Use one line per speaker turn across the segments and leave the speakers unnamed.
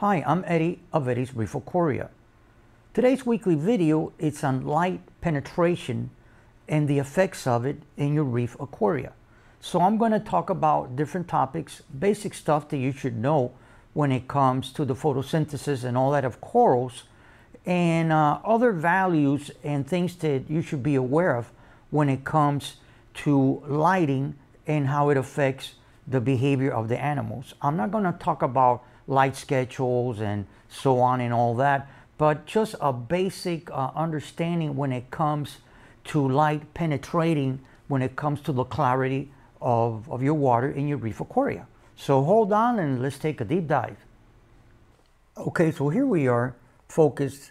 Hi, I'm Eddie of Eddie's Reef Aquaria. Today's weekly video is on light penetration and the effects of it in your reef aquaria. So I'm going to talk about different topics, basic stuff that you should know when it comes to the photosynthesis and all that of corals, and uh, other values and things that you should be aware of when it comes to lighting and how it affects the behavior of the animals. I'm not going to talk about light schedules and so on and all that, but just a basic uh, understanding when it comes to light penetrating, when it comes to the clarity of, of your water in your reef aquaria. So hold on and let's take a deep dive. Okay, so here we are focused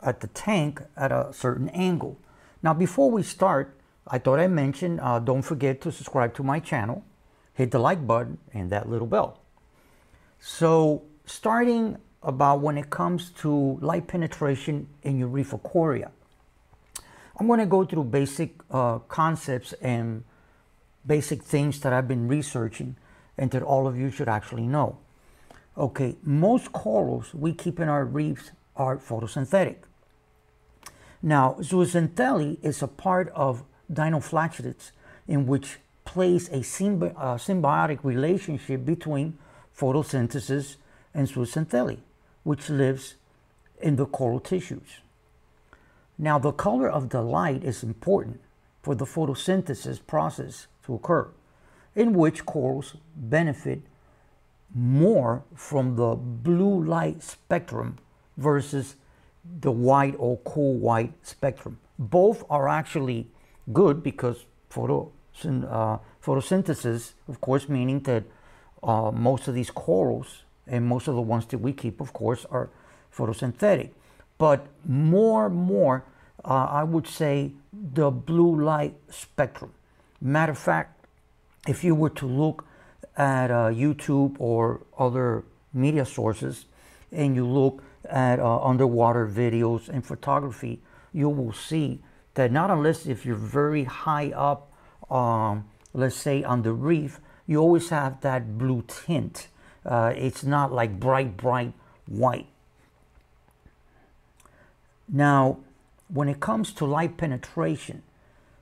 at the tank at a certain angle. Now before we start, I thought I mentioned, uh, don't forget to subscribe to my channel, hit the like button and that little bell. So starting about when it comes to light penetration in your reef aquaria, I'm going to go through basic uh, concepts and basic things that I've been researching and that all of you should actually know. Okay, most corals we keep in our reefs are photosynthetic. Now, zooxanthellae is a part of dinoflagellates in which plays a symbi uh, symbiotic relationship between photosynthesis and zooxanthellae, which lives in the coral tissues. Now, the color of the light is important for the photosynthesis process to occur, in which corals benefit more from the blue light spectrum versus the white or cool white spectrum. Both are actually good because uh, photosynthesis, of course, meaning that uh, most of these corals and most of the ones that we keep, of course, are photosynthetic. But more, and more, uh, I would say the blue light spectrum. Matter of fact, if you were to look at uh, YouTube or other media sources and you look at uh, underwater videos and photography, you will see that not unless if you're very high up, um, let's say on the reef, you always have that blue tint. Uh, it's not like bright, bright white. Now, when it comes to light penetration,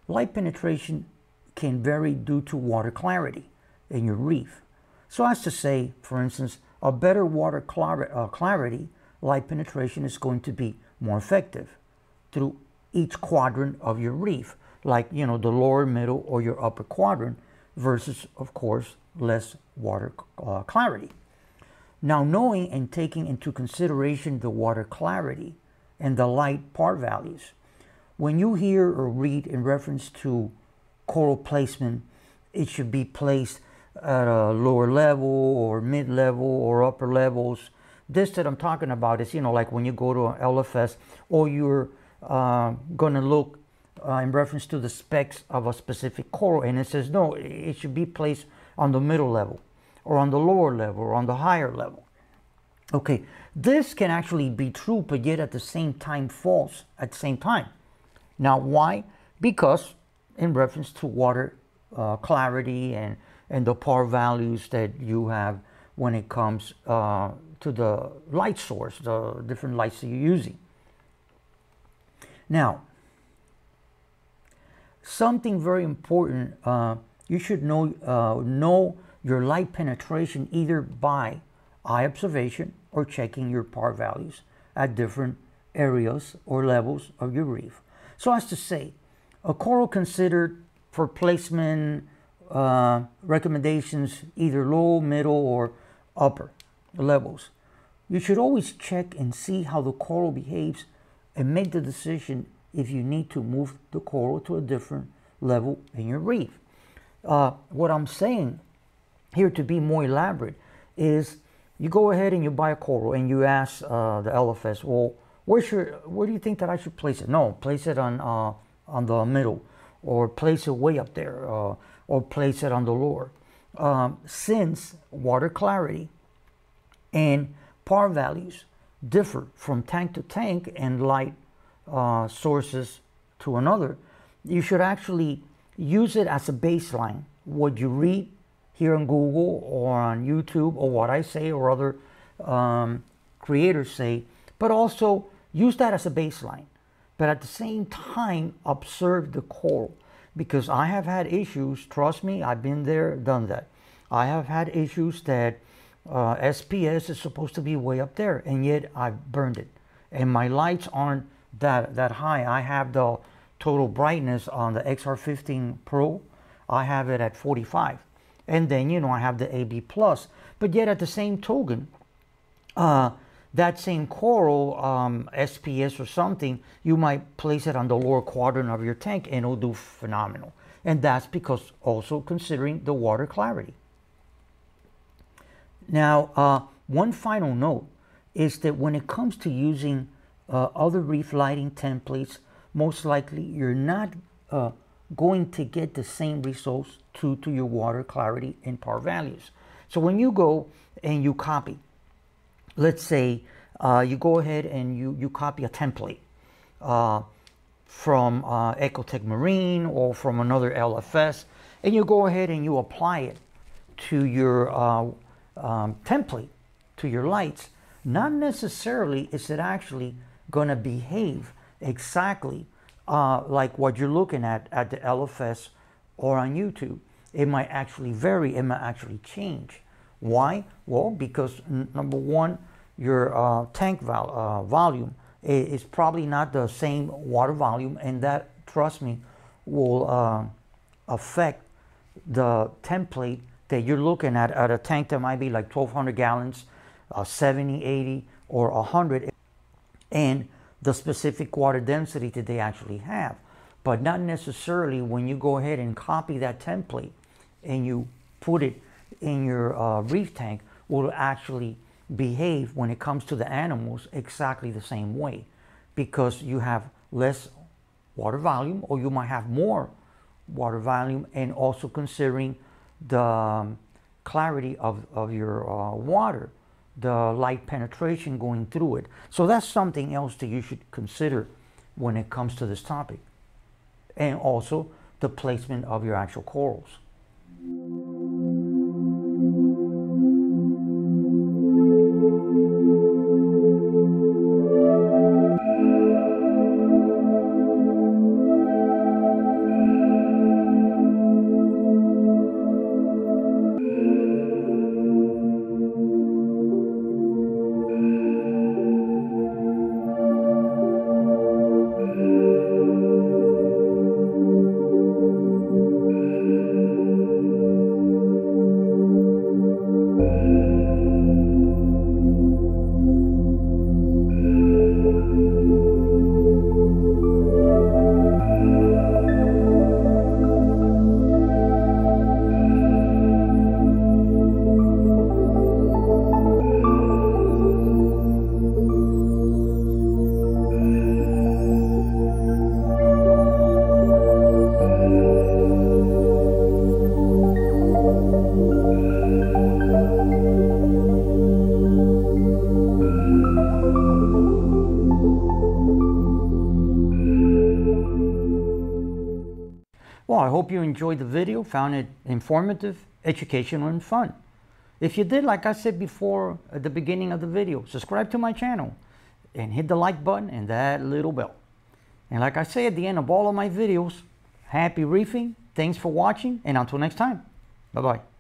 light penetration can vary due to water clarity in your reef. So as to say, for instance, a better water uh, clarity, light penetration is going to be more effective through each quadrant of your reef, like, you know, the lower, middle, or your upper quadrant, versus, of course, less water uh, clarity. Now, knowing and taking into consideration the water clarity and the light par values, when you hear or read in reference to coral placement, it should be placed at a lower level or mid-level or upper levels. This that I'm talking about is, you know, like when you go to an LFS or you're uh, going to look uh, in reference to the specs of a specific coral and it says, no, it should be placed on the middle level or on the lower level or on the higher level. Okay, this can actually be true, but yet at the same time false at the same time. Now, why? Because in reference to water uh, clarity and, and the par values that you have when it comes uh, to the light source, the different lights that you're using. Now, something very important, uh, you should know, uh, know your light penetration either by eye observation or checking your par values at different areas or levels of your reef. So as to say, a coral considered for placement uh, recommendations, either low, middle, or upper levels. You should always check and see how the coral behaves and make the decision if you need to move the coral to a different level in your reef. Uh, what I'm saying here to be more elaborate is you go ahead and you buy a coral and you ask uh, the LFS, well, where should, where do you think that I should place it? No, place it on, uh, on the middle or place it way up there uh, or place it on the lower. Um, since water clarity and par values differ from tank to tank and light uh, sources to another, you should actually use it as a baseline. What you read here on Google or on YouTube or what I say or other um, creators say, but also use that as a baseline. But at the same time, observe the coral because I have had issues. Trust me, I've been there, done that. I have had issues that uh, SPS is supposed to be way up there, and yet I've burned it. And my lights aren't that that high. I have the total brightness on the XR15 Pro. I have it at 45, and then you know I have the AB Plus. But yet at the same token, uh, that same coral um, SPS or something, you might place it on the lower quadrant of your tank and it'll do phenomenal. And that's because also considering the water clarity. Now, uh, one final note is that when it comes to using uh, other reef lighting templates, most likely you're not uh, going to get the same results to, to your water clarity and par values. So when you go and you copy, let's say uh, you go ahead and you, you copy a template uh, from uh, Ecotech Marine or from another LFS, and you go ahead and you apply it to your uh, um, template, to your lights, not necessarily is it actually going to behave exactly uh, like what you're looking at at the LFS or on YouTube. It might actually vary, it might actually change. Why? Well, because number one, your uh, tank uh, volume is probably not the same water volume, and that, trust me, will uh, affect the template that you're looking at at a tank that might be like 1,200 gallons, uh, 70, 80, or 100, and the specific water density that they actually have. But not necessarily when you go ahead and copy that template and you put it in your uh, reef tank will actually behave when it comes to the animals exactly the same way because you have less water volume or you might have more water volume and also considering the um, clarity of, of your uh, water, the light penetration going through it. So that's something else that you should consider when it comes to this topic. And also the placement of your actual corals. Well, I hope you enjoyed the video, found it informative, educational, and fun. If you did, like I said before at the beginning of the video, subscribe to my channel and hit the like button and that little bell. And like I say at the end of all of my videos, happy reefing, thanks for watching, and until next time, bye-bye.